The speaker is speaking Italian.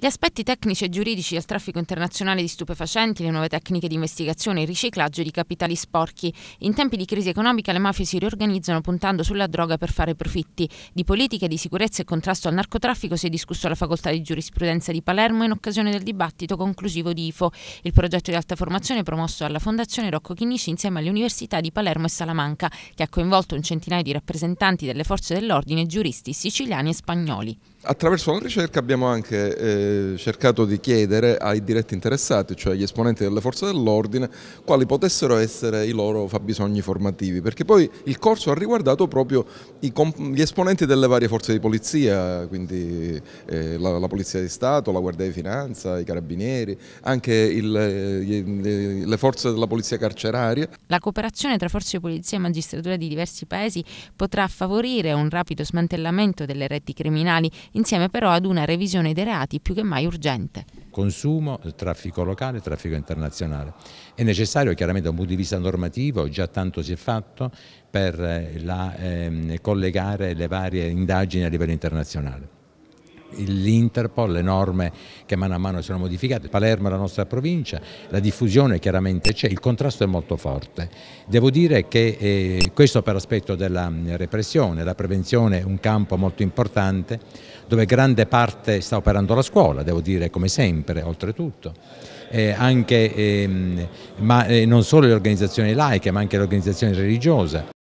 Gli aspetti tecnici e giuridici del traffico internazionale di stupefacenti, le nuove tecniche di investigazione e il riciclaggio di capitali sporchi. In tempi di crisi economica le mafie si riorganizzano puntando sulla droga per fare profitti. Di politiche, di sicurezza e contrasto al narcotraffico si è discusso alla facoltà di giurisprudenza di Palermo in occasione del dibattito conclusivo di IFO, il progetto di alta formazione promosso dalla Fondazione Rocco Chinnici insieme alle università di Palermo e Salamanca, che ha coinvolto un centinaio di rappresentanti delle forze dell'ordine, giuristi siciliani e spagnoli. Attraverso la ricerca abbiamo anche eh, cercato di chiedere ai diretti interessati, cioè agli esponenti delle forze dell'ordine, quali potessero essere i loro fabbisogni formativi, perché poi il corso ha riguardato proprio gli esponenti delle varie forze di polizia, quindi eh, la, la, Polizia di Stato, la Guardia di Finanza, i Carabinieri, anche il, le, le forze della Polizia carceraria. La cooperazione tra forze di polizia e magistratura di diversi paesi potrà favorire un rapido smantellamento delle reti criminali insieme però ad una revisione dei reati più che mai urgente. Consumo, traffico locale, traffico internazionale. È necessario chiaramente da un punto di vista normativo, già tanto si è fatto, per eh, la, ehm, collegare le varie indagini a livello internazionale l'Interpol, le norme che mano a mano sono modificate, Palermo è la nostra provincia, la diffusione chiaramente c'è, il contrasto è molto forte. Devo dire che eh, questo per aspetto della repressione, la prevenzione è un campo molto importante dove grande parte sta operando la scuola, devo dire come sempre, oltretutto. Eh, anche, ehm, ma eh, non solo le organizzazioni laiche ma anche le organizzazioni religiose.